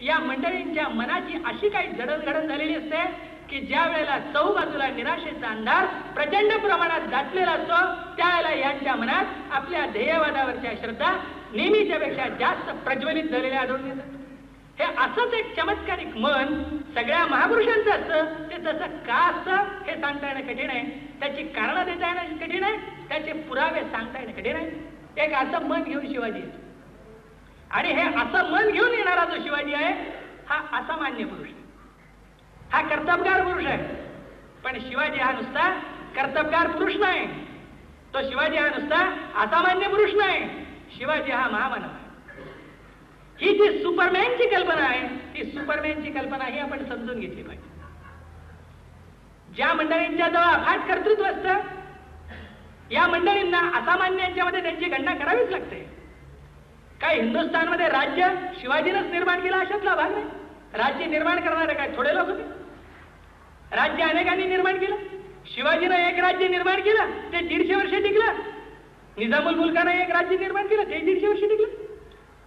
या मंडळींच्या मनाची अशी काही जडणघडण झालेली असते की ज्या वेळेला चौ बाजूला निराशेचा अंधार प्रचंड प्रमाणात दाटलेला असतो त्यावेळेला यांच्या मनात आपल्या ध्येयवादावरच्या श्रद्धा नेहमीच्या पेक्षा जास्त प्रज्वलित झालेल्या आढळून येतात. हे असंच एक चमत्कारिक मन सगळ्या महापुरुषांचं असतं ते तसं का असतं हे सांगता येणं कठीण आहे. त्याची कारणं देता येणं कठीण आहे त्याचे पुरावे सांगता येणं कठीण आहे. एक असं मन घेऊन शिवाजी येतो. आणि हे असं मन घेऊन येणारा जो शिवाजी आहे हा असामान्य पुरुष आहे. हा कर्तबगार पुरुष आहे. पण शिवाजी हा नुसता कर्तबगार पुरुष नाही. तो शिवाजी हा नुसता असामान्य पुरुष नाही. शिवाजी हा महामानव आहे. ही जी सुपरमॅनची कल्पना आहे ती सुपरमॅनची कल्पना ही आपण समजून घेतली पाहिजे. ज्या मंडळींच्या जवळ अफाट कर्तृत्व असतं या मंडळींना असामान्यांच्या मध्ये त्यांची गणना करावीच लागते. काय हिंदुस्थानमध्ये राज्य शिवाजीनंच निर्माण केलं अशातला भाग नाही? राज्य निर्माण करणारे काय थोडे लोक होते? राज्य अनेकांनी निर्माण केलं. शिवाजीनं एक राज्य निर्माण केलं ते दीडशे वर्ष टिकलं. निजामुल मुलकानं एक राज्य निर्माण केलं ते दीडशे वर्ष टिकलं.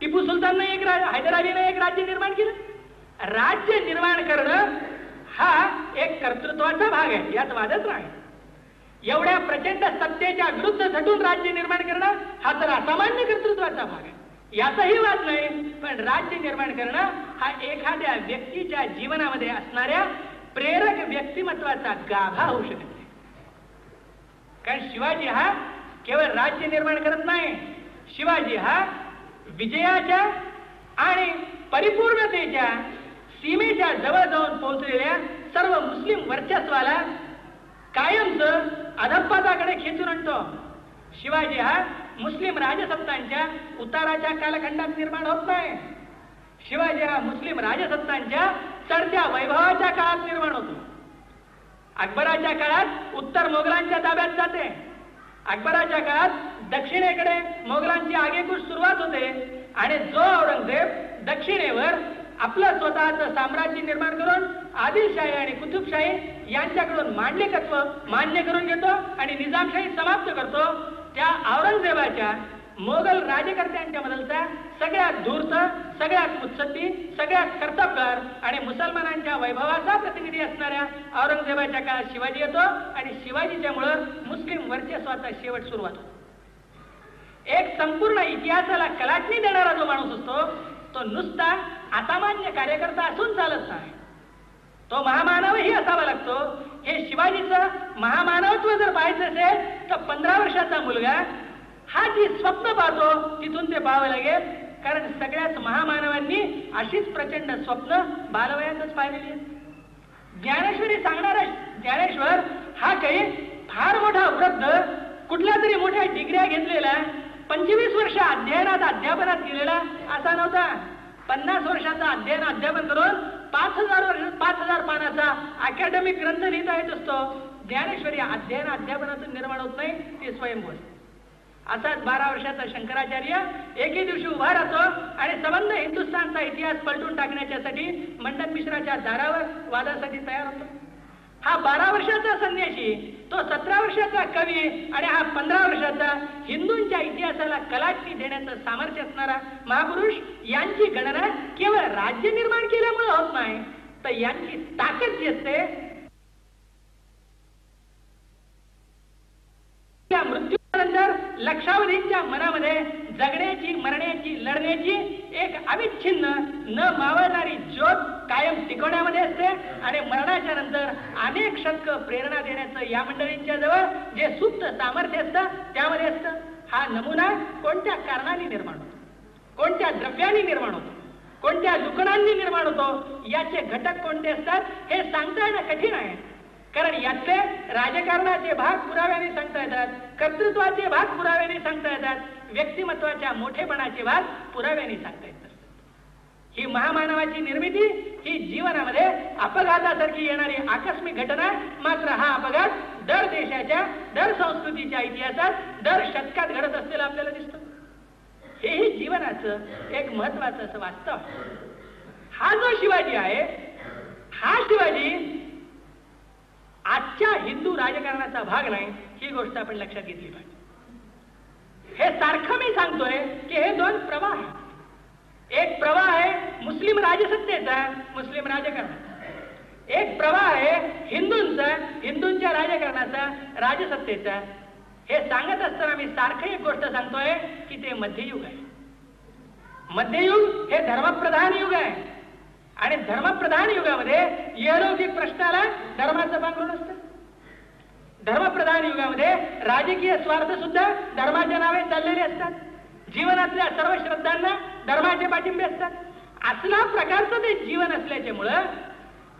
टिपू सुलताननं एक रा- हैदराबादीनं एक राज्य निर्माण केलं. राज्य निर्माण करणं हा एक कर्तृत्वाचा भाग आहे यात वादच नाही. एवढ्या प्रचंड सत्तेच्या विरुद्ध झटून राज्य निर्माण करणं हा तर असामान्य कर्तृत्वाचा भाग आहे. याचाही वाद नाही पण राज्य निर्माण करणं हा एखाद्या व्यक्तीच्या जीवनामध्ये असणाऱ्या प्रेरक व्यक्तिमत्वाचा गाभा होऊ शकत नाही. कारण शिवाजी हा केवळ राज्य निर्माण करत नाही शिवाजी हा विजयाच्या आणि परिपूर्णतेच्या सीमेच्या जवळ जाऊन पोहोचलेल्या सर्व मुस्लिम वर्चस्वाला कायमच अधपदाकडे खेचून आणतो. शिवाजी हा मुस्लिम राजसत्तांच्या उताराच्या कालखंडात निर्माण होत नाही. शिवाजी हा मुस्लिम राजसत्तांच्या चढत्या वैभवाच्या काळात निर्माण होतो. अकबराच्या काळात उत्तर मोगलांच्या ताब्यात जाते. अकबराच्या काळात दक्षिणेकडे मोगलांची आगेकूच सुरुवात होते आणि जो औरंगजेब दक्षिणेवर आपलं स्वतःचं साम्राज्य निर्माण करून आदिलशाही आणि कुतुबशाही यांच्याकडून मांडलिकत्व मान्य करून घेतो आणि निजामशाही समाप्त करतो त्या औरंगजेबाच्या मोगल राजकर्त्यांच्या बदलचा सगळ्यात धूर्त सगळ्यात मुत्सद्दी सगळ्यात कर्तबगार आणि मुसलमानांच्या वैभवाचा प्रतिनिधी असणाऱ्या औरंगजेबाच्या काळात शिवाजी येतो आणि शिवाजीच्या मुळे मुस्लिम वर्चस्वाचा शेवट सुरुवात होतो. एक संपूर्ण इतिहासाला कलाटणी देणारा जो माणूस असतो तो नुसता असामान्य कार्यकर्ता असून चालत नाही. तो महामानवही असावा लागतो. हे शिवाजीचं महामानवत्व जर पाहायचं असेल तर पंधरा वर्षाचा मुलगा हा जी स्वप्न पाहतो तिथून ते पाहावं लागेल. कारण सगळ्याच महामानवांनी अशीच प्रचंड स्वप्न बालवयातच पाहिलेली आहेत. ज्ञानेश्वरी सांगणारा ज्ञानेश्वर हा काही फार मोठा वृद्ध कुठल्या तरी मोठ्या डिग्र्या घेतलेला पंचवीस वर्ष अध्ययनात अध्यापनात गेलेला असा नव्हता. पन्नास वर्षाचा अध्ययन अध्यापन करून पाच हजार पाच हजार पानाचा अकॅडमिक ग्रंथ लिहिता येत असतो. ज्ञानेश्वरी अध्ययन अध्यापनातून निर्माण होत नाही ते स्वयंभू असाच बारा वर्षाचा शंकराचार्य एके दिवशी उभा राहतो आणि संबंध हिंदुस्थानचा इतिहास पलटून टाकण्याच्यासाठी मंडन मिश्राच्या दारावर वादासाठी तयार होतो. हा बारा वर्षाचा संन्याशी तो सतरा वर्षाचा कवी आणि हा पंधरा वर्षाचा हिंदूंच्या इतिहासाला कलाटणी देण्याचं सामर्थ्य असणारा महापुरुष यांची गणना केवळ राज्य निर्माण केल्यामुळे होत नाही तर यांची ताकद जी असते त्या मृत्यूनंतर लक्षावधींच्या मनामध्ये जगण्याची मरण्याची लढण्याची एक अविच्छिन्न न मावळणारी ज्योत कायम टिकवण्यामध्ये असते. आणि मरणाच्या नंतर अनेक शतक प्रेरणा देण्याचं या मंडळींच्या जवळ जे सुप्त सामर्थ्य असतं त्यामध्ये असतं हा नमुना कोणत्या कारणाने निर्माण होतो? कोणत्या द्रव्याने निर्माण होतो? कोणत्या दुकानांनी निर्माण होतो? याचे घटक कोणते असतात? हे सांगता येणं कठीण आहे. कारण यातले राजकारणाचे भाग पुराव्याने सांगता येतात कर्तृत्वाचे भाग पुराव्याने सांगता येतात व्यक्तिमत्वाच्या मोठेपणाचे भाग पुराव्याने सांगता येतात. ही महामानवाची निर्मिती ही जीवनामध्ये अपघातासारखी येणारी आकस्मिक घटना मात्र हा अपघात दर देशाच्या दर संस्कृतीच्या इतिहासात दर शतकात घडत असलेला आपल्याला दिसतो. हेही जीवनाचं एक महत्वाचं असं वास्तव हा जो शिवाजी आहे हा शिवाजी आजच्या हिंदू राजकारणाचा भाग नाही ही गोष्ट आपण लक्षात घेतली पाहिजे. हे सारखं मी सांगतोय की हे दोन प्रवाह आहे एक प्रवाह आहे मुस्लिम राजसत्तेचा मुस्लिम राजकारणाचा. एक प्रवाह आहे हिंदूंचा हिंदूंच्या राजकारणाचा राजसत्तेचा हे सांगत असताना मी सारखं एक गोष्ट सांगतोय की ते मध्ययुग आहे. मध्ययुग हे धर्मप्रधान युग आहे. आणि धर्मप्रधान युगामध्ये इहलौकिक प्रश्नाला धर्माचं पांघरून असतं. धर्मप्रधान युगामध्ये राजकीय स्वार्थ सुद्धा धर्माच्या नावे चाललेले असतात. जीवनातल्या सर्व श्रद्धांना धर्माचे पाठिंबे असतात. असला प्रकारचं ते जीवन असल्याच्यामुळं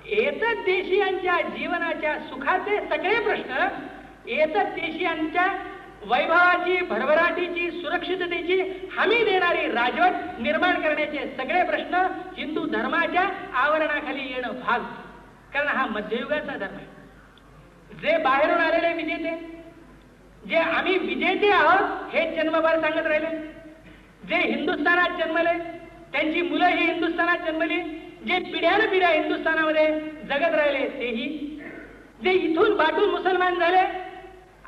एतद देशीयांच्या जीवनाच्या सुखाचे सगळे प्रश्न एतद देशीयांच्या वैभवाची भरभराटीची सुरक्षिततेची हमी देणारी राजवट निर्माण करण्याचे सगळे प्रश्न हिंदू धर्माच्या आवरणाखाली येणं भाग. कारण हा मध्ययुगाचा धर्म आहे. जे बाहेरून आलेले विजेते जे आम्ही विजेते आहोत हे जन्मभर सांगत राहिले. जे हिंदुस्थानात जन्मले त्यांची मुलं ही हिंदुस्थानात जन्मली जे पिढ्यान पिढ्या हिंदुस्थानामध्ये जगत राहिले तेही. जे इथून बाटून मुसलमान झाले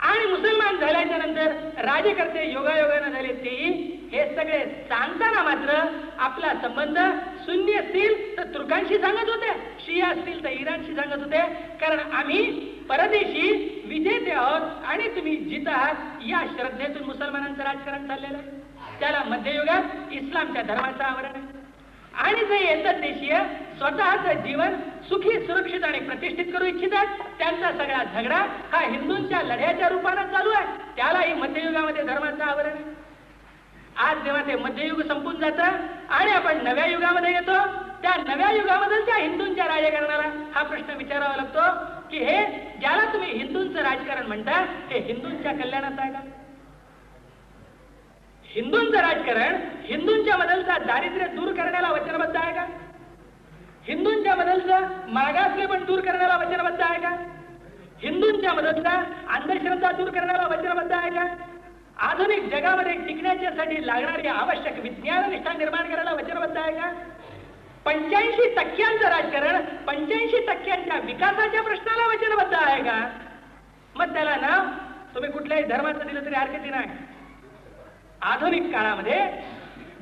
आणि मुसलमान झाल्याच्यानंतर राजकर्ते योगायोगानं झाले तेही हे सगळे सांगताना मात्र आपला संबंध शून्य असतील तर तुर्कांशी सांगत होते शिया असतील तर इराणशी सांगत होते. कारण आम्ही परदेशी विजेते आहोत आणि तुम्ही जित आहात या श्रद्धेतून मुसलमानांचं राजकारण चाललेलं आहे. त्याला मध्ययुगात इस्लामच्या धर्माचं आवरण आहे. आणि जे येतात देशीय स्वतःचं जीवन सुखी सुरक्षित आणि प्रतिष्ठित करू इच्छितात. त्यांचा सगळा झगडा हा हिंदूंच्या लढ्याच्या रूपानं चालू आहे. त्यालाही मध्ययुगामध्ये धर्माचं आवरण आहे. आज जेव्हा ते मध्ययुग संपून जातं आणि आपण नव्या युगामध्ये येतो त्या नव्या युगामध्ये त्या हिंदूंच्या राजकारणाला हा प्रश्न विचारावा लागतो की हे ज्याला तुम्ही हिंदूंचं राजकारण म्हणता हे हिंदूंच्या कल्याणात आहे का? हिंदूंचं राजकारण हिंदूंच्या बदलचा दारिद्र्य दूर करण्याला वचनबद्ध आहे का? हिंदूंच्या बदलचं मागासले पण दूर करण्याला वचनबद्ध आहे का? हिंदूंच्या मदतला अंधश्रद्धा दूर करण्याला वचनबद्ध आहे का? आधुनिक जगामध्ये टिकण्याच्यासाठी लागणारी आवश्यक विज्ञान निष्ठा निर्माण करायला वचनबद्ध आहे का? पंच्याऐंशी टक्क्यांचं राजकारण पंच्याऐंशी टक्क्यांच्या विकासाच्या प्रश्नाला वचनबद्ध आहे का? मग त्याला ना तुम्ही कुठल्याही धर्माचं दिलं तरी हरकती नाही. आधुनिक काळामध्ये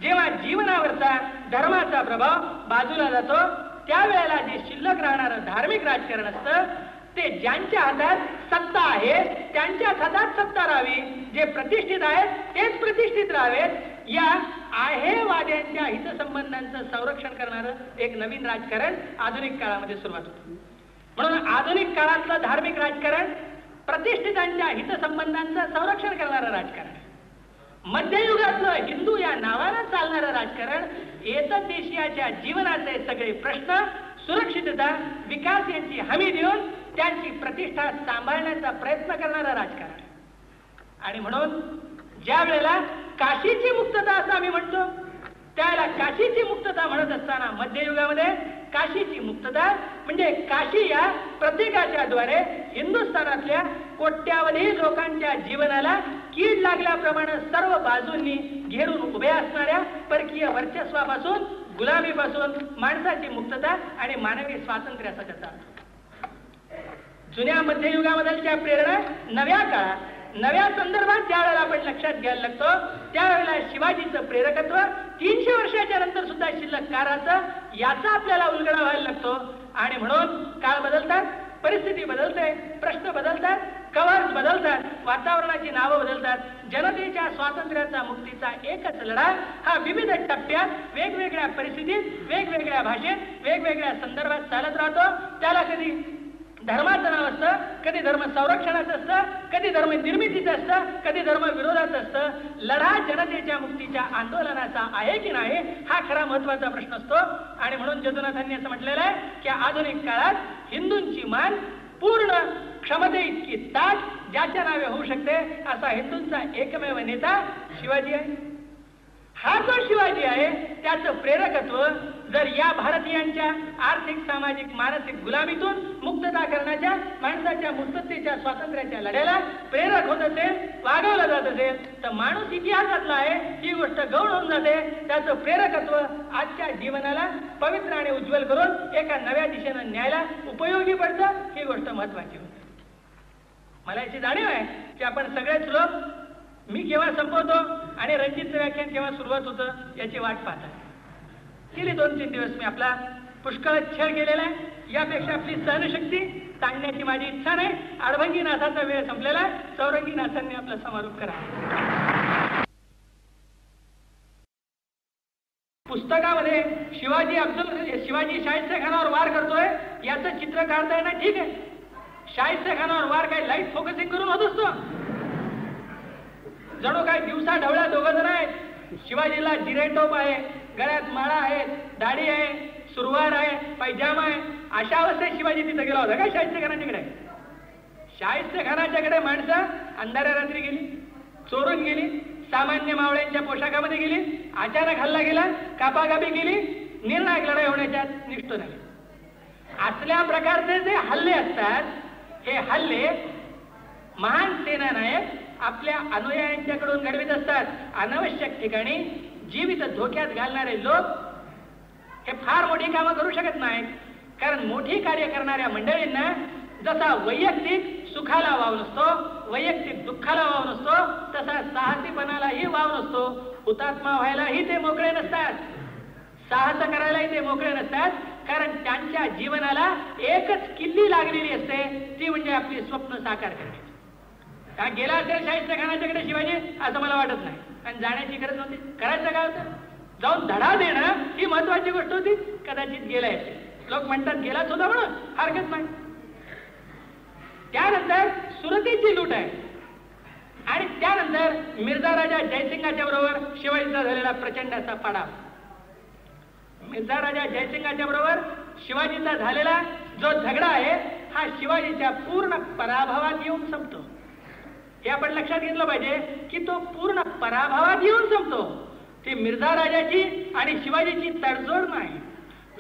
जेव्हा जीवनावरचा धर्माचा प्रभाव बाजूला जातो त्यावेळेला जे शिल्लक राहणारं धार्मिक राजकारण असतं ते ज्यांच्या हातात सत्ता आहे त्यांच्याच हातात सत्ता राहावी जे प्रतिष्ठित आहेत तेच प्रतिष्ठित राहावेत. या आहेवाद्यांच्या हितसंबंधांचं संरक्षण करणारं एक नवीन राजकारण आधुनिक काळामध्ये सुरुवात होतं. म्हणून आधुनिक काळातलं धार्मिक राजकारण प्रतिष्ठितांच्या हितसंबंधांचं संरक्षण करणारं राजकारण. मध्ययुगातलं हिंदू या नावानं चालणारं राजकारण एकच देशियाच्या जीवनाचे सगळे प्रश्न सुरक्षितता विकास यांची हमी देऊन त्यांची प्रतिष्ठा सांभाळण्याचा प्रयत्न करणारं राजकारण. आणि म्हणून ज्या वेळेला काशीची मुक्तता असं आम्ही म्हणतो त्यावेळेला काशीची मुक्तता म्हणत असताना मध्ययुगामध्ये काशीची मुक्तता म्हणजे काशी या प्रत्येकाच्या द्वारे हिंदुस्थानातल्या कोट्यावधी लोकांच्या जीवनाला कीड लागल्याप्रमाणे सर्व बाजूंनी घेरून उभे असणाऱ्या परकीय वर्चस्वापासून गुलामीपासून माणसाची मुक्तता आणि मानवी स्वातंत्र्याचा त्याचा जुन्या मध्ययुगामधलच्या प्रेरणा नव्या काळात नव्या संदर्भात ज्या वेळेला आपण लक्षात घ्यायला लागतो त्यावेळेला शिवाजीचं प्रेरकत्व तीनशे वर्षाच्या नंतर सुद्धा शिल्लक काराचं याचा आपल्याला उलगडा व्हायला लागतो. आणि म्हणून काळ बदलतात परिस्थिती बदलते प्रश्न बदलतात कवर्स बदलतात वातावरणाची नावं बदलतात जनतेच्या स्वातंत्र्याचा मुक्तीचा एकच लढा हा विविध टप्प्यात वेगवेगळ्या परिस्थितीत वेगवेगळ्या भाषेत वेगवेगळ्या संदर्भात चालत राहतो. त्याला कधी धर्माचं नाव असतं कधी धर्म संरक्षणाचं असतं कधी धर्म निर्मितीचं असतं कधी धर्म विरोधाचं असतं. लढा जनतेच्या मुक्तीच्या आंदोलनाचा आहे की नाही हा खरा महत्त्वाचा प्रश्न असतो. आणि म्हणून जदुनाथांनी असं म्हटलेलं आहे की आधुनिक काळात हिंदूंची मान क्षमते इतकी ताट ज्याच्या नावे होऊ शकते असा हिंदूंचा एकमेव नेता शिवाजी आहे. हा जो शिवाजी आहे त्याचं प्रेरकत्व जर या भारतीयांच्या आर्थिक सामाजिक मानसिक गुलामीतून मुक्तता करण्याच्या माणसाच्या मुक्ततेच्या स्वातंत्र्याच्या लढ्याला प्रेरक होत असेल वागवलं जात असेल तर माणूस इतिहासातला आहे ही गोष्ट गौण होऊन जाते. त्याचं प्रेरकत्व आजच्या जीवनाला पवित्र आणि उज्ज्वल करून एका नव्या दिशेनं न्यायला उपयोगी पडतं ही गोष्ट महत्वाची होती. मला याची जाणीव आहे की आपण सगळेच लोक मी केव्हा संपवतो आणि रणजितचं व्याख्यान केव्हा सुरुवात होतं याची वाट पाहतात गेले दोन तीन दिवस मी आपला पुष्कळ छळ केलेला आहे. यापेक्षा आपली सहनशक्ती सांगण्याची माझी इच्छा नाही. अडभंगी नाथाचा वेळ संपलेला आहे. चौरंगी नाथांनी आपला समारोप करा. पुस्तकामध्ये शिवाजी अब्दुल शिवाजी शाहिस्ते खानावर वार करतोय याचं चित्र काढता येणं ठीक आहे. शाळेच्या खानावर वार काय लाइट फोकसिंग करून होत असतो. जणू काय दिवसा ढवळ्या दोघं जण आहेत. शिवाजीला जिरेटोप आहे गळ्यात माळा आहे दाढी आहे सुरवार आहे पैजामा आहे. अशा अवस्थेत शिवाजी तिथं गेला होता काय शाहिस्ते खानाच्याकडे शाहिस्ते खानाच्याकडे माणसं अंधाऱ्या रात्री गेली चोरून गेली सामान्य मावळ्यांच्या पोशाखामध्ये गेली अचानक हल्ला गेला कापाकापी गेली निर्णायक लढाई होण्याच्या निष्ठ झाली असल्या प्रकारचे जे हल्ले असतात हे हल्ले महान सेनानायक आपल्या अनुयायांच्याकडून घडवित असतात. अनावश्यक ठिकाणी जीवित धोक्यात घालणारे लोक हे फार मोठी कामं करू शकत नाहीत. कारण मोठी कार्य करणाऱ्या मंडळींना जसा वैयक्तिक सुखाला वाव नसतो वैयक्तिक दुःखाला वाव नसतो तसा साहसीपणालाही वाव नसतो. हुतात्मा व्हायलाही ते मोकळे नसतात. साहस करायलाही ते मोकळे नसतात कारण त्यांच्या जीवनाला एकच किल्ली लागलेली असते ती म्हणजे आपली स्वप्न साकार करणे. का गेला असेल शाहिस्ता खानाच्याकडे शिवाजी? असं मला वाटत नाही. आणि जाण्याची गरज नव्हती. करायचं काय होतं? जाऊन धडा देणं ही महत्वाची गोष्ट होती. कदाचित गेलाय लोक म्हणतात गेलाच होता म्हणून. हरकत नाही. त्यानंतर सुरतीची लूट आहे. आणि त्यानंतर मिर्झा राजा जयसिंगाच्या बरोबर शिवाजीचा झालेला प्रचंड असा पाडाव. मिर्झा राजा जयसिंगाच्या बरोबर शिवाजीचा झालेला जो झगडा आहे हा शिवाजीच्या पूर्ण पराभवात येऊन संपतो. हे आपण लक्षात घेतलं पाहिजे की तो पूर्ण पराभवात येऊन संपतो. ती मिर्झा राजाची आणि शिवाजीची तडजोड नाही.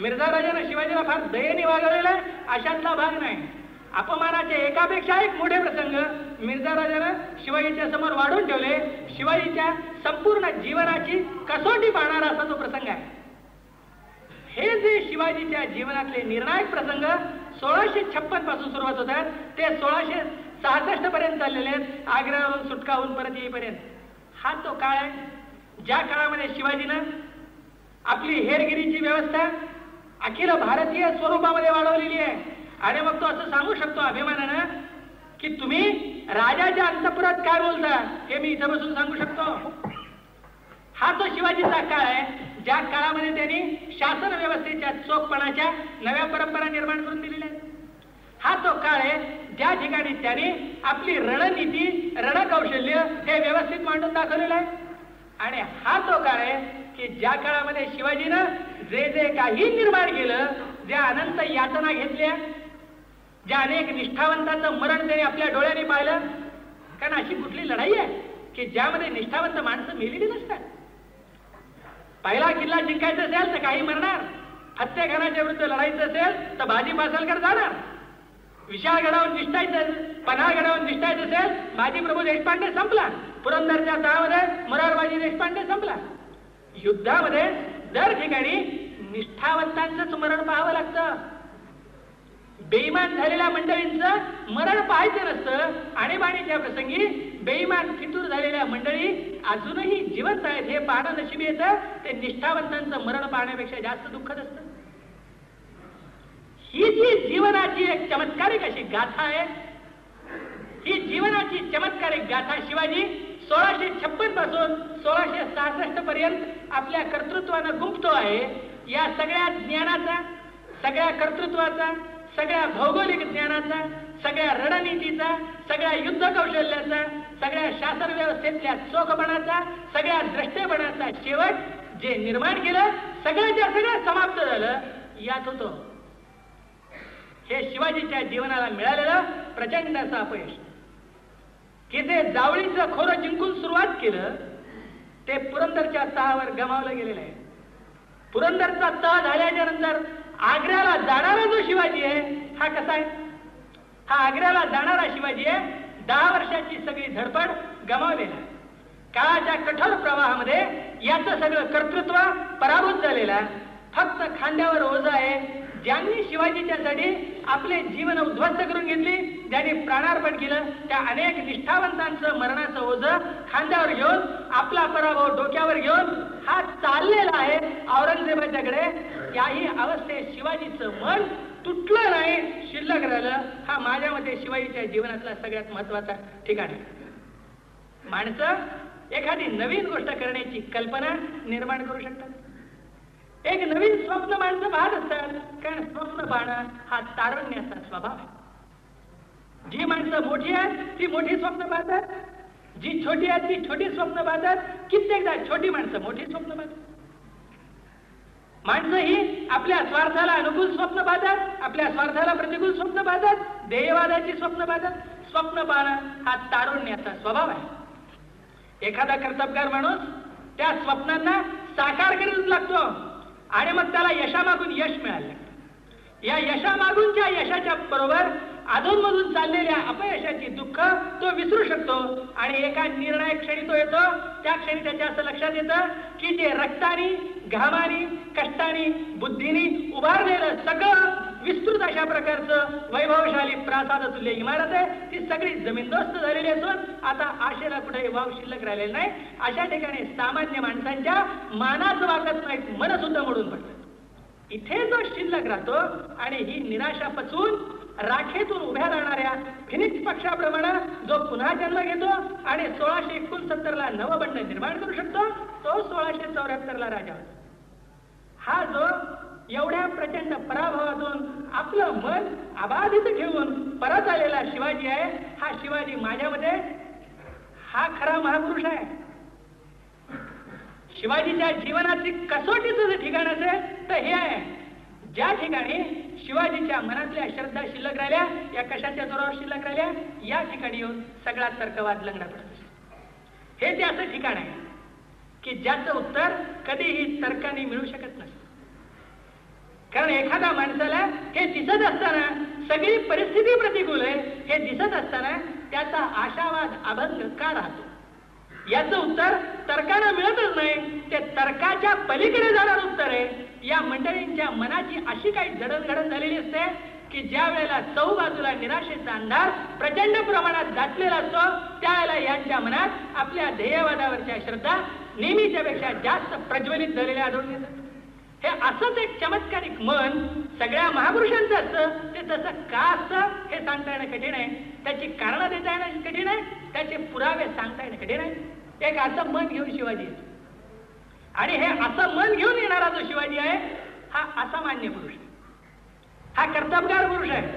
मिर्झा राजानं शिवाजीला फार दयेने वागवलेला आहे अशातला भाग नाही. अपमानाचे एकापेक्षा एक मोठे प्रसंग मिर्झा राजानं शिवाजीच्या समोर वाढून ठेवले. शिवाजीच्या संपूर्ण जीवनाची कसोटी पाहणारा असा तो प्रसंग आहे. हे जे शिवाजीच्या जीवनातले निर्णायक प्रसंग सोळाशे छप्पनपासून सुरुवात होतात ते सोळाशे सहासष्ट पर्यंत चाललेले आहेत आग्र्यावरून सुटका होऊन परत येईपर्यंत. हा तो काळ आहे ज्या काळामध्ये शिवाजीनं आपली हेरगिरीची व्यवस्था अखिल भारतीय स्वरूपामध्ये वाढवलेली आहे. आणि मग तो असं सांगू शकतो अभिमानानं की तुम्ही राजाच्या अंतपुरात काय बोलता हे मी इथं बसून सांगू शकतो. हा तो शिवाजीचा काळ आहे ज्या काळामध्ये त्यांनी शासन व्यवस्थेच्या चोखपणाच्या नव्या परंपरा निर्माण करून दिलेल्या आहेत. हा तो काळ आहे ज्या ठिकाणी त्यांनी आपली रणनीती रणकौशल्य हे व्यवस्थित मांडून दाखवलेलं आहे. आणि हा तो काळ आहे की ज्या काळामध्ये शिवाजीनं जे जे काही निर्माण केलं ज्या अनंत यातना घेतल्या ज्या अनेक निष्ठावंतांचं मरण त्याने आपल्या डोळ्याने पाहिलं. कारण अशी कुठली लढाई आहे की ज्यामध्ये निष्ठावंत माणसं मेलेली नसतात. पहिला किल्ला जिंकायचा असेल तर काही मरणार. हत्याखानाच्या विरुद्ध लढायचं असेल तर भाजी पासलकर जाणार. विशाळगडावर निष्ठायचं पन्हाळगडावर निष्ठायचं असेल बाजी प्रभू देशपांडे संपला. पुरंदरच्या तळामध्ये मुरारबाजी देशपांडे संपला. युद्धामध्ये दर ठिकाणी निष्ठावंतांचं स्मरण पाहावं लागतं. बेईमान झालेल्या मंडळींचं मरण पाहायचं नसतं. आणीबाणीच्या प्रसंगी बेईमान फितूर झालेल्या मंडळी अजूनही जिवंत आहेत. हे पाहणं नशिबी येतं. ते निष्ठावंतांचं मरण पाहण्यापेक्षा जास्त दुःखद असतं. ही जी जीवनाची एक चमत्कारिक अशी गाथा आहे ही जीवनाची चमत्कारिक गाथा शिवाजी सोळाशे छप्पनपासून सोळाशे सहासष्ट पर्यंत आपल्या कर्तृत्वानं गुंपतो आहे. या सगळ्या ज्ञानाचा सगळ्या कर्तृत्वाचा सगळ्या भौगोलिक ज्ञानाचा सगळ्या रणनीतीचा सगळ्या युद्ध कौशल्याचा सगळ्या शासन व्यवस्थेतल्या चोखपणाचा सगळ्या द्रष्टेपणाचा शेवट जे निर्माण केलं सगळ्याच्या सगळं समाप्त झालं यात होतो. हे शिवाजीच्या जीवनाला मिळालेलं प्रचंड असं अपयश. की जे जावळीचं खोरं जिंकून सुरुवात केलं ते पुरंदरच्या तहावर गमावलं गेलेलं आहे. पुरंदरचा तह झाल्याच्यानंतर आग्र्याला जाणारा जो शिवाजी आहे हा कसा आहे? हा आग्र्याला जाणारा शिवाजी आहे दहा वर्षाची सगळी धडपड गमावलेला आहे. काळाच्या कठोर प्रवाहामध्ये याचं सगळं कर्तृत्व पराभूत झालेला फक्त खांद्यावर ओझ आहे. ज्यांनी शिवाजीच्यासाठी आपले जीवन उद्ध्वस्त करून घेतली ज्यांनी प्राणार्पण केलं त्या अनेक निष्ठावंतांचं मरणाचं ओझ खांद्यावर घेऊन आपला पराभव डोक्यावर घेऊन हा चाललेला आहे औरंगजेबाच्याकडे. त्याही अवस्थेत शिवाजीचं मन तुटलं नाही. शिल्लक राहिलं. हा माझ्या मते शिवाजीच्या जीवनातला सगळ्यात महत्त्वाचा ठिकाण. आहे माणसं एखादी नवीन गोष्ट करण्याची कल्पना निर्माण करू शकतात. एक नवीन स्वप्न माणसं पाहत असतात. कारण स्वप्न पाहणं हा तारुण्याचा स्वभाव आहे. जी माणसं मोठी आहेत ती मोठी स्वप्न पाहतात. जी छोटी आहेत ती छोटी स्वप्न पाहतात. कित्येकदा छोटी माणसं मोठी स्वप्न पाहतात. माणसं ही आपल्या स्वार्थाला अनुकूल स्वप्न पाहतात आपल्या स्वार्थाला प्रतिकूल स्वप्न पाहतात ध्येयवादाची स्वप्न पाहतात. स्वप्न पाहणं हा तारुण्याचा स्वभाव आहे. एखादा कर्तबगार माणूस त्या स्वप्नांना साकार करीत लागतो आणि मग त्याला यशामागून यश मिळायला लागतं. या यशामागूनच्या यशाच्या बरोबर अधूनमधून चाललेल्या अपयशाची दुःख तो विसरू शकतो. आणि एका निर्णायक क्षणी तो येतो. त्या क्षणी त्याच्या असं लक्षात येतं की जे रक्तानी घामानी कष्टानी बुद्धीनी उभारलेलं सगळं विस्तृत अशा प्रकारचं वैभवशाली प्रासाद इमारत आहे. ती सगळी जमीनदोस्त झालेली असून आता आशेला कुठे वाव शिल्लक राहिलेला नाही. अशा ठिकाणी सामान्य माणसांच्या मानाचं वागत नाहीत मन सुद्धा मोडून पडतं. इथे जो शिल्लक राहतो आणि ही निराशा पचून राखेतून उभ्या राहणाऱ्या फिनिक्स पक्षाप्रमाणे जो पुन्हा जन्म घेतो आणि सोळाशे एकोणसत्तर ला नवबंड निर्माण करू शकतो तो सोळाशे चौऱ्याहत्तर ला राजा हा जो एवढ्या प्रचंड पराभवातून आपलं मन अबाधित ठेवून परत आलेला शिवाजी आहे हा शिवाजी माझ्यामध्ये हा खरा महापुरुष आहे. शिवाजीच्या जीवनाची कसोटीचं जे ठिकाण असेल तर हे आहे. ज्या ठिकाणी शिवाजीच्या मनातल्या श्रद्धा शिल्लक राहिल्या या कशाच्या जोरावर शिल्लक राहिल्या? या ठिकाणी येऊन सगळा तर्कवाद लंगडा पडत हे ते असं ठिकाण आहे की ज्याचं उत्तर कधीही तर्काने मिळू शकत नसतं. कारण एखाद्या माणसाला हे दिसत असताना सगळी परिस्थिती प्रतिकूल आहे हे दिसत असताना त्याचा आशावाद अभंग का राहतो? याचं उत्तर तर्कानं मिळतच नाही ते तर्काच्या पलीकडे जाणार उत्तर आहे. या मंडळींच्या मनाची अशी काही जडणघडण झालेली असते की ज्या वेळेला चौ बाजूला निराशेचा अंधार प्रचंड प्रमाणात दाटलेला असतो त्यावेळेला यांच्या मनात आपल्या ध्येयवादावरच्या श्रद्धा नेहमीच्या पेक्षा जास्त प्रज्वलित झालेल्या आढळून येतात. हे असंच एक चमत्कारिक मन सगळ्या महापुरुषांचं असतं. ते तसं का असतं हे सांगता येणं कठीण आहे. त्याची कारणं देता येणं कठीण आहे. त्याचे पुरावे सांगता येणं कठीण आहे. एक असं मन घेऊन शिवाजी येतो. आणि हे असं मन घेऊन येणारा जो शिवाजी आहे हा असामान्य पुरुष आहे. हा कर्तबगार पुरुष आहे.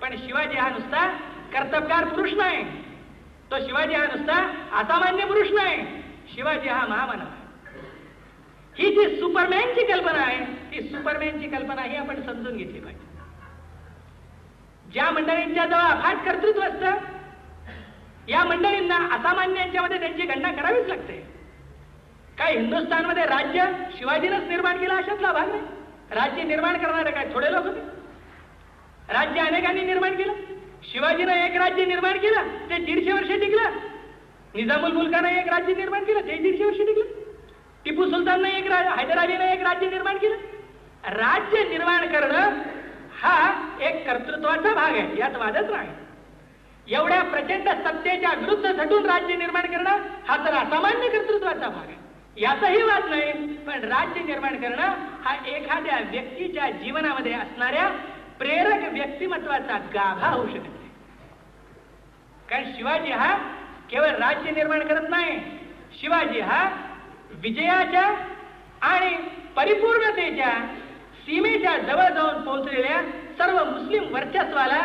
पण शिवाजी हा नुसता कर्तबगार पुरुष नाही. तो शिवाजी हा नुसता असामान्य पुरुष नाही. शिवाजी हा महामानव आहे. ही जी सुपरमॅनची कल्पना आहे ती सुपरमॅनची कल्पना ही आपण समजून घेतली पाहिजे. ज्या मंडळींच्या जवळ अफाट कर्तृत्व असतं या मंडळींना असामान्यांच्या त्यांची गणना करावीच लागते. काय हिंदुस्थानमध्ये राज्य शिवाजीनंच निर्माण केलं अशातला भाग नाही? राज्य निर्माण करणारे काय थोडे लोक होते? राज्य अनेकांनी निर्माण केलं. शिवाजीनं एक राज्य निर्माण केलं ते दीडशे वर्ष टिकलं. निजामुल मुलकानं एक राज्य निर्माण केलं ते दीडशे वर्ष टिकलं. टिपू सुलताननं एक हैदर एक राज्य निर्माण केलं. राज्य निर्माण करणं हा एक कर्तृत्वाचा भाग आहे यात वादच नाही. एवढ्या प्रचंड सत्तेच्या विरुद्ध झटून राज्य निर्माण करणं हा तर असामान्य कर्तृत्वाचा भाग आहे. याचाही वाद नाही पण राज्य निर्माण करणं हा एखाद्या व्यक्तीच्या जीवनामध्ये असणाऱ्या प्रेरक व्यक्तिमत्वाचा गाभा होऊ शकत नाही. कारण शिवाजी हा केवळ राज्य निर्माण करत नाही शिवाजी हा विजयाच्या आणि परिपूर्णतेच्या सीमेच्या जवळ जाऊन पोहोचलेल्या सर्व मुस्लिम वर्चस्वाला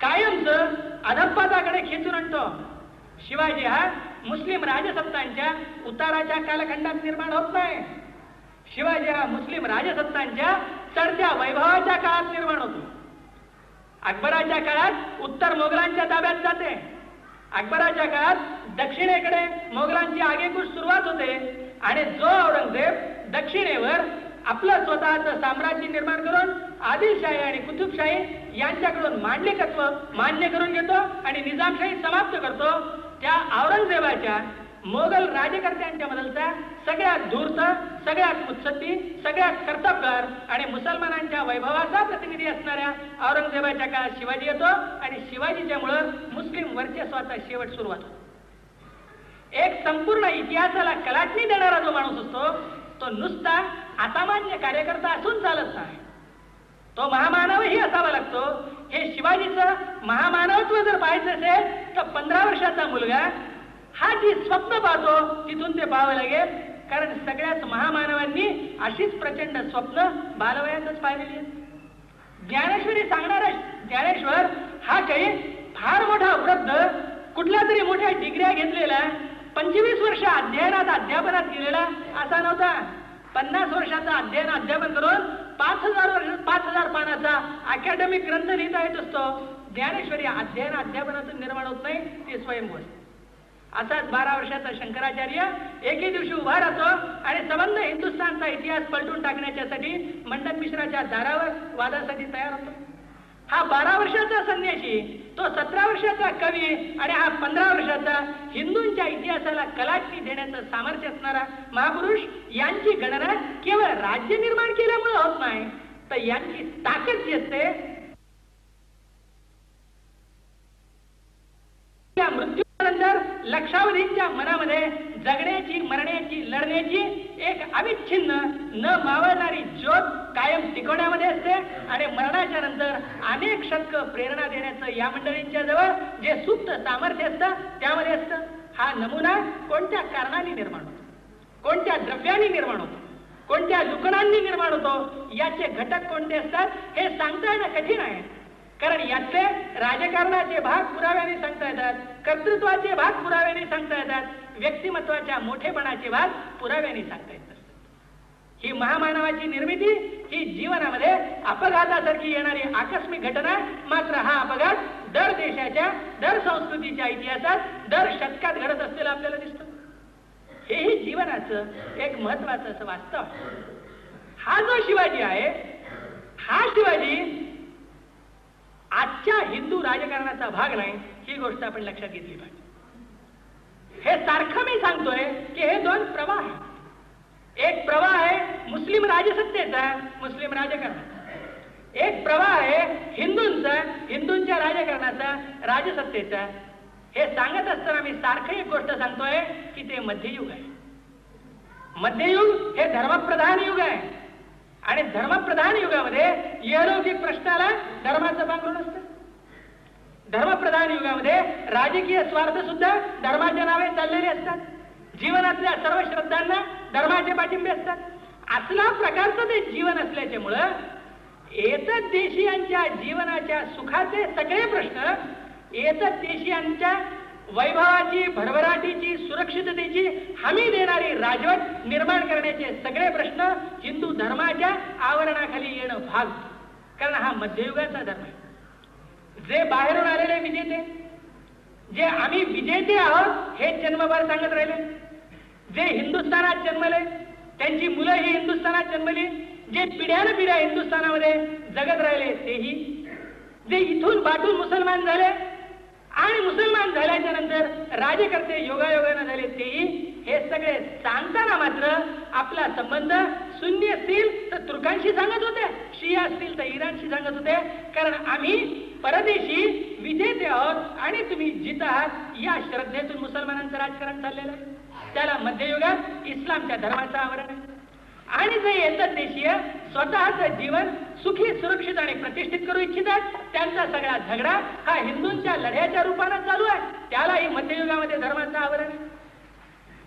कायमच अधपाताकडे खेचून आणतो. शिवाजी हा मुस्लिम राजसत्तांच्या उताराच्या कालखंडात निर्माण होत नाही. शिवाजी हा मुस्लिम राजसत्तांच्या चढत्या वैभवाच्या काळात निर्माण होतो. अकबराच्या काळात उत्तर मोगलांच्या ताब्यात जाते. अकबराच्या काळात दक्षिणेकडे मोगलांची आगेकूच सुरुवात होते आणि जो औरंगजेब दक्षिणेवर आपलं स्वतःचं साम्राज्य निर्माण करून आदिलशाही आणि कुतुबशाही यांच्याकडून मांडलिकत्व मान्य करून घेतो आणि निजामशाही समाप्त करतो त्या औरंगजेबाच्या मोगल राजकर्त्यांच्या बदलचा सगळ्यात धूर्त सगळ्यात उत्सती सगळ्यात कर्तबगार आणि मुसलमानांच्या वैभवाचा प्रतिनिधी असणाऱ्या औरंगजेबाच्या काळात शिवाजी येतो आणि शिवाजीच्या मुळे मुस्लिम वर्चस्वाचा शेवट सुरुवात होतो. एक संपूर्ण इतिहासाला कलाटणी देणारा जो माणूस असतो तो नुसता असामान्य कार्यकर्ता असून चालत नाही. तो महामानवही असावा लागतो हे शिवाजीचं महामानवत्व जर पाहायचं असेल तर पंधरा वर्षाचा मुलगा हा जी स्वप्न पाहतो तिथून ते पाहावं लागेल. कारण सगळ्याच महामानवांनी अशीच प्रचंड स्वप्न बालवयातच पाहिलेली आहेत. ज्ञानेश्वरी सांगणारा ज्ञानेश्वर हा काही फार मोठा वृद्ध कुठल्या तरी मोठ्या डिग्र्या घेतलेला पंचवीस वर्ष अध्ययनात अध्यापनात गेलेला असा नव्हता. पन्नास वर्षाचा अध्ययन अध्यापन करून पाच हजार वर्ष पाच हजार अकॅडमिक ग्रंथ लिहिता येत असतो. ज्ञानेश्वरी अध्ययन अध्यापनातून निर्माण होत नाही ते स्वयंभू असाच बारा वर्षाचा शंकराचार्य एके दिवशी उभा राहतो आणि संबंध हिंदुस्थानचा इतिहास पलटून टाकण्याच्यासाठी मंडप मिश्राच्या दारावर वादासाठी तयार होतो. हा बारा वर्षाचा संन्याशी तो सतरा वर्षाचा कवी आणि हा पंधरा वर्षाचा हिंदूंच्या इतिहासाला कलाटणी देण्याचं सामर्थ्य असणारा महापुरुष यांची गणना केवळ राज्य निर्माण केल्यामुळे होत नाही तर यांची ताकद जी असते त्या मृत्यूनंतर लक्षावधींच्या मनामध्ये जगण्याची मरण्याची लढण्याची एक अविच्छिन्न न मावळणारी ज्योत कायम टिकवण्यामध्ये असते. आणि मरणाच्या नंतर अनेक शतक प्रेरणा देण्याचं या मंडळींच्या जवळ जे सुप्त सामर्थ्य असतं त्यामध्ये असतं. हा नमुना कोणत्या कारणाने निर्माण होतो? कोणत्या द्रव्याने निर्माण होतो? कोणत्या दुकानांनी निर्माण होतो? याचे घटक कोणते असतात? हे सांगता येणं कठीण आहे. कारण यातले राजकारणाचे भाग पुराव्याने सांगता येतात कर्तृत्वाचे भाग पुराव्याने सांगता येतात व्यक्तिमत्वाच्या मोठेपणाचे भाग पुराव्याने सांगता येतात. ही महामानवाची निर्मिती ही जीवनामध्ये अपघातासारखी येणारी आकस्मिक घटना मात्र हा अपघात दर देशाच्या दर संस्कृतीच्या इतिहासात दर शतकात घडत असलेला आपल्याला दिसतो. हेही जीवनाचं एक महत्वाचं असं वास्तव हा जो शिवाजी आहे हा शिवाजी आजच्या हिंदू राजकारणाचा भाग नाही ही गोष्ट आपण लक्षात घेतली पाहिजे. हे सारखं मी सांगतोय की हे दोन प्रवाह आहेत. एक प्रवाह आहे मुस्लिम राजसत्तेचा मुस्लिम राजकारणाचा. एक प्रवाह आहे हिंदूंचा हिंदूंच्या राजकारणाचा राजसत्तेचा हे सांगत असताना मी सारखं एक गोष्ट सांगतोय की ते मध्ययुग आहे. मध्ययुग हे धर्मप्रधान युग आहे. आणि धर्मप्रधान युगामध्ये यलौकिक प्रश्नाला धर्माचं पांघरून असतं. धर्मप्रधान युगामध्ये राजकीय स्वार्थ सुद्धा धर्माच्या नावे चाललेले असतात. जीवनातल्या सर्व श्रद्धांना धर्माचे पाठिंबे असतात. असला प्रकारचं ते जीवन असल्याच्यामुळं एकच देशीयांच्या जीवनाच्या सुखाचे सगळे प्रश्न एकच देशीयांच्या वैभवाची भरभराटीची सुरक्षिततेची हमी देणारी राजवट निर्माण करण्याचे सगळे प्रश्न हिंदू धर्माच्या आवरणाखाली येणं भाग. कारण हा मध्ययुगाचा धर्म आहे. जे बाहेरून आलेले विजेते जे आम्ही विजेते आहोत हे जन्मभर सांगत राहिले. जे हिंदुस्थानात जन्मले त्यांची मुलं ही हिंदुस्थानात जन्मली जे पिढ्यान पिढ्या हिंदुस्थानामध्ये जगत राहिले तेही. जे इथून बाटून मुसलमान झाले आणि मुसलमान झाल्याच्यानंतर राजकर्ते योगायोगानं झाले तेही हे सगळे सांगताना मात्र आपला संबंध शून्य असतील तर तुर्कांशी सांगत होते शिया असतील तर इराणशी सांगत होते. कारण आम्ही परदेशी विजेते आहोत आणि तुम्ही जित आहात या श्रद्धेतून मुसलमानांचं राजकारण चाललेलं आहे. त्याला मध्ययुगात इस्लामच्या धर्माचं आवरण आहे. आणि जे येतात देशीय स्वतःच जीवन सुखी सुरक्षित आणि प्रतिष्ठित करू इच्छितात. त्यांचा सगळा झगडा हा हिंदूंच्या लढ्याच्या रूपानं चालू आहे. त्यालाही मध्ययुगामध्ये धर्माचं आवरण आहे.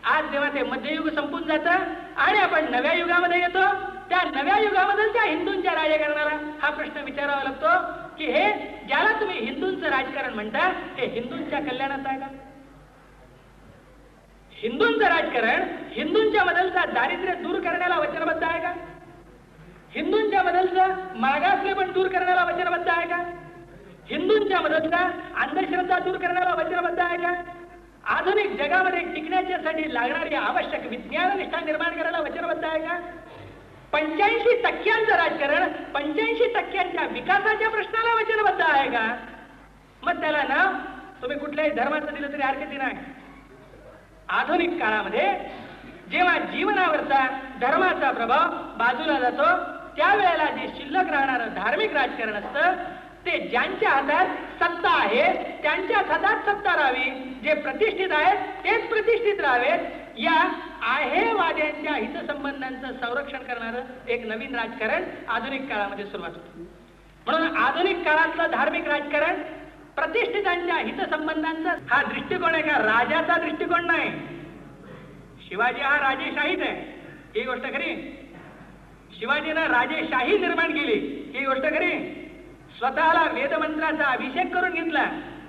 आज जेव्हा ते मध्ययुग संपून जातं आणि आपण नव्या युगामध्ये येतो त्या नव्या युगामध्ये त्या हिंदूंच्या राजकारणाला हा प्रश्न विचारावा लागतो की हे ज्याला तुम्ही हिंदूंचं राजकारण म्हणता हे हिंदूंच्या कल्याणात आहे का? हिंदूंचं राजकारण हिंदूंच्या बदलचा दारिद्र्य दूर करण्याला वचनबद्ध आहे का? हिंदूंच्या बदलचं मागासले पण दूर करण्याला वचनबद्ध आहे का? हिंदूंच्या मदतचा अंधश्रद्धा दूर करण्याला वचनबद्ध आहे का? आधुनिक जगामध्ये टिकण्याच्यासाठी लागणारी आवश्यक विज्ञान निष्ठा निर्माण करायला वचनबद्ध आहे का? पंच्याऐंशी टक्क्यांचं राजकारण पंच्याऐंशी टक्क्यांच्या विकासाच्या प्रश्नाला वचनबद्ध आहे का? मग त्याला ना तुम्ही कुठल्याही धर्माचं दिलं तरी हरकती नाही. आधुनिक काळामध्ये जेव्हा जीवनावरचा धर्माचा प्रभाव बाजूला जातो त्यावेळेला जे शिल्लक राहणारं धार्मिक राजकारण असतं ते ज्यांच्या हातात सत्ता आहे त्यांच्याच हातात सत्ता राहावी जे प्रतिष्ठित आहेत तेच प्रतिष्ठित राहावेत. या आहेवाद्यांच्या हितसंबंधांचं संरक्षण करणारं एक नवीन राजकारण आधुनिक काळामध्ये सुरुवात होते. म्हणून आधुनिक काळातलं धार्मिक राजकारण प्रतिष्ठितांच्या हितसंबंधांचा हा दृष्टिकोन आहे का? राजाचा दृष्टिकोन नाही. शिवाजी हा राजेशाहीच आहे. ही गोष्ट खरी. शिवाजीनं राजेशाही निर्माण केली. ही गोष्ट खरी. स्वतःला वेदमंत्राचा अभिषेक करून घेतला.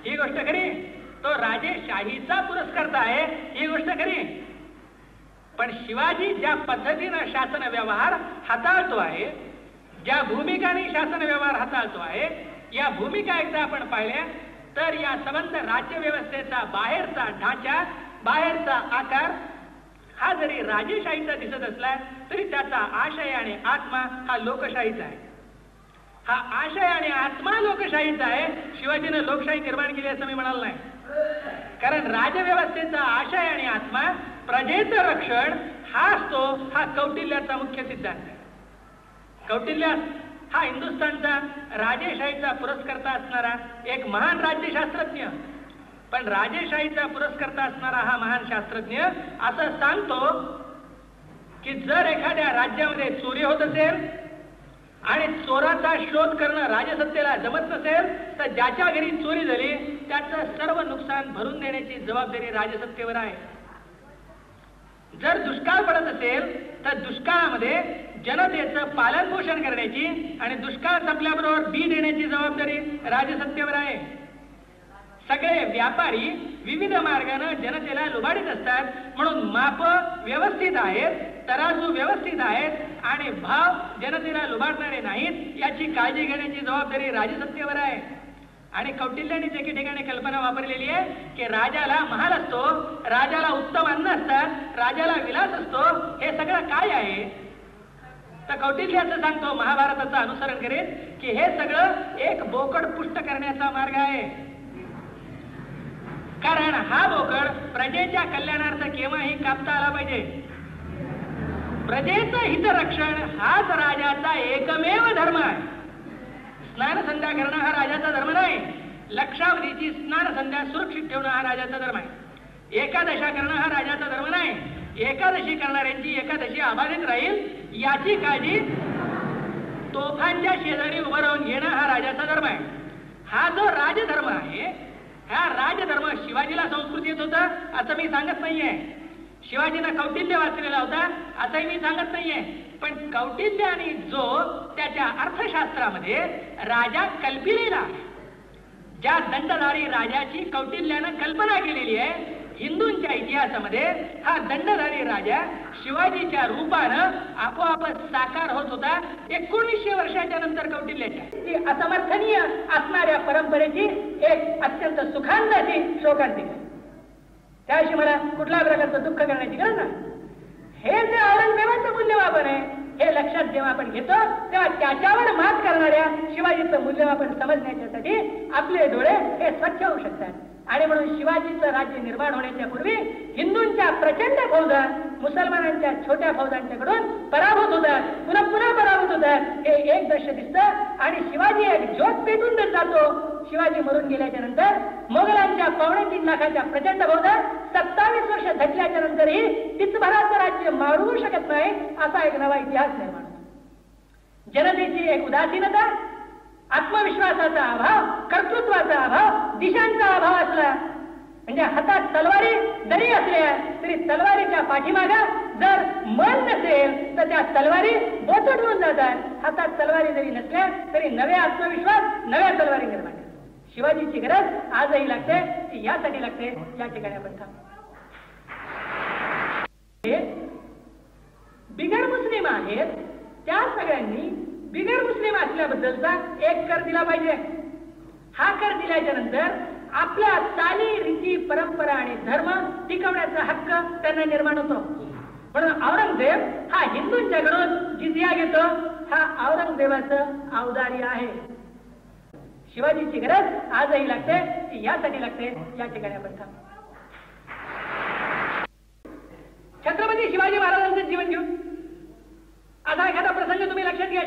ही गोष्ट खरी. तो राजेशाहीचा पुरस्कर्ता आहे. ही गोष्ट खरी. पण शिवाजी ज्या पद्धतीनं शासन व्यवहार हाताळतो आहे ज्या भूमिकाने शासन व्यवहार हाताळतो आहे या भूमिका एकदा आपण पाहिल्या. तर या संबंध राज्य व्यवस्थेचा बाहेरचा ढाचा बाहेरचा आकार हा जरी राजेशाहीचा दिसत असला तरी त्याचा आशय आणि आत्मा हा लोकशाहीचा आहे. हा आशय आणि आत्मा लोकशाहीचा आहे. शिवाजीनं लोकशाही निर्माण केली असं मी म्हणाल नाही. कारण राजव्यवस्थेचा आशय आणि आत्मा प्रजेचं रक्षण हा असतो हा कौटिल्याचा मुख्य सिद्धांत आहे. कौटिल्य हा हिंदुस्थानचा राजेशाहीचा पुरस्कर्ता असणारा एक महान राज्यशास्त्रज्ञ. पण राजेशाहीचा पुरस्कर्ता असणारा हा महान शास्त्रज्ञ असं सांगतो की जर एखाद्या राज्यामध्ये चोरी होत असेल आणि चोराचा शोध करणं राजसत्तेला जमत नसेल तर ज्याच्या घरी चोरी झाली त्याचं सर्व नुकसान भरून देण्याची जबाबदारी राजसत्तेवर आहे. जर दुष्काळ पडत असेल तर दुष्काळामध्ये जनतेचं पालन पोषण करण्याची आणि दुष्काळ संपल्याबरोबर बी देण्याची जबाबदारी राजसत्तेवर आहे. सगळे व्यापारी विविध मार्गाने जनतेला लुबाडीत असतात. म्हणून माप व्यवस्थित आहेत तराजू व्यवस्थित आहेत आणि भाव जनतेला लुबाडणारे नाहीत याची काळजी घेण्याची जबाबदारी राजसत्तेवर आहे. आणि कौटिल्याने जे ठिकाणी कल्पना वापरलेली आहे की राजाला महाल असतो राजाला उत्तम अन्न असतात राजाला विलास असतो हे सगळं काय आहे? तर कौटिल्य असं सांगतो महाभारताचं अनुसरण करेल की हे सगळं एक बोकड पुष्ट करण्याचा मार्ग आहे. कारण हा बोकड प्रजेच्या कल्याणार्थ केव्हाही कापता आला पाहिजे. प्रजेचं हितरक्षण हाच राजाचा एकमेव धर्म आहे. स्नान संध्या करणं हा राजाचा धर्म नाही. लक्षावधीची स्नान संध्या सुरक्षित ठेवणं हा राजाचा धर्म आहे. एकादशा करणं हा राजाचा धर्म नाही. एकादशी करणाऱ्यांची एकादशी अबाधित राहील याची काळजी तोफांच्या शेजारी उभं राहून घेणं हा राजाचा धर्म आहे. हा जो राजधर्म आहे हा राजधर्म शिवाजीला संस्कृती येत होता असं मी सांगत नाहीये. शिवाजीनं कौटिल्य वाचलेला होता असंही मी सांगत नाहीये. पण कौटिल्य आणि जो त्याच्या अर्थशास्त्रामध्ये राजा कल्पिलेला ज्या दंडधारी राजाची कौटिल्यानं कल्पना केलेली आहे हिंदूंच्या इतिहासामध्ये हा दंडधारी राजा शिवाजीच्या रूपानं आपोआपच साकार होत होता एकोणीसशे वर्षाच्या नंतर कौटिल्याच्या. ती असमर्थनीय असणाऱ्या परंपरेची एक अत्यंत सुखांत अशी त्याशी मला कुठल्या प्रकारचं दुःख करण्याची गरज नाही. हे जे औरंगजेबाचं मूल्यमापन आहे हे लक्षात जेव्हा आपण घेतो तेव्हा त्याच्यावर मात करणाऱ्या शिवाजीचं मूल्यमापन समजण्याच्यासाठी आपले डोळे हे स्वच्छ होऊ शकतात. आणि म्हणून शिवाजीचं राज्य निर्माण होण्याच्या पूर्वी हिंदूंच्या प्रचंड फौजात मुसलमानांच्या छोट्या फौजांच्याकडून पराभूत होतात. पुन्हा पुन्हा पराभूत होतात. हे एक दृश्य दिसतं आणि शिवाजी एक ज्योत पेटून देत जातो. शिवाजी मरून गेल्याच्यानंतर मोगलांच्या पावणे तीन लाखाच्या प्रचंड फौजा सत्तावीस वर्ष धटल्याच्या नंतरही तिथभराचं राज्य मारू शकत नाही असा एक नवा इतिहास निर्माण जनतेची एक उदासीनता आत्मविश्वासाचा अभाव कर्तृत्वाचा अभाव दिशांचा अभाव असला. म्हणजे हातात तलवारी जरी असल्या तरी तलवारीच्या पाठीमागा जर मन नसेल तर त्या तलवारी बोचट होऊन जातात. हातात तलवारी जरी नसल्या तरी नवे आत्मविश्वास नव्या तलवारी निर्माण शिवाजीची गरज आजही लागते ती यासाठी लागते. या ठिकाणी आपण थांब. बिगर मुस्लिम आहेत. त्या सगळ्यांनी बिगर मुस्लिम असल्याबद्दलचा एक कर दिला पाहिजे. हा कर दिल्याच्या नंतर आपल्या चाली रीती परंपरा आणि धर्म टिकवण्याचा हक्क त्यांना निर्माण होतो. म्हणून औरंगजेब हा हिंदूंच्याकडून जिजिया घेतो. हा औरंगजेबाचं औदार्य आहे. शिवाजीची गरज आजही लागते ती यासाठी लागते या ठिकाणी आपण छत्रपती शिवाजी महाराजांचं जीवन घेऊन. आता एखादा प्रसंग तुम्ही लक्षात घ्या.